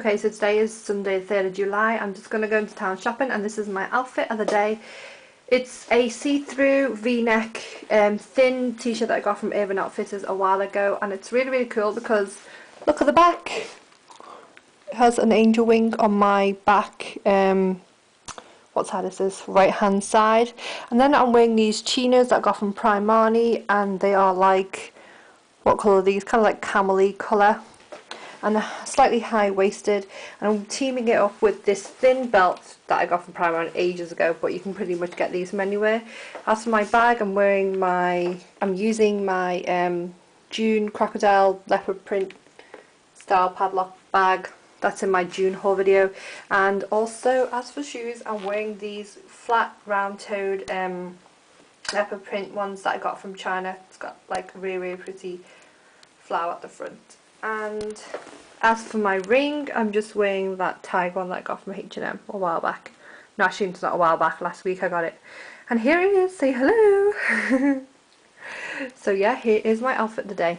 Okay, so today is Sunday the 3rd of July. I'm just going to go into town shopping and this is my outfit of the day. It's a see-through v-neck um, thin t-shirt that I got from Urban Outfitters a while ago and it's really really cool because look at the back. It has an angel wing on my back, um, what side is this? Right hand side. And then I'm wearing these chinos that I got from Primani and they are like, what colour are these? Kind of like camely colour and slightly high-waisted and I'm teaming it up with this thin belt that I got from Primark ages ago but you can pretty much get these from anywhere. As for my bag I'm wearing my, I'm using my um, June crocodile leopard print style padlock bag that's in my June haul video and also as for shoes I'm wearing these flat round-toed um, leopard print ones that I got from China. It's got like really really pretty flower at the front and as for my ring I'm just wearing that tag one that I got from H&M a while back. No actually it's not a while back. Last week I got it. And here it is. Say hello. So yeah here is my outfit today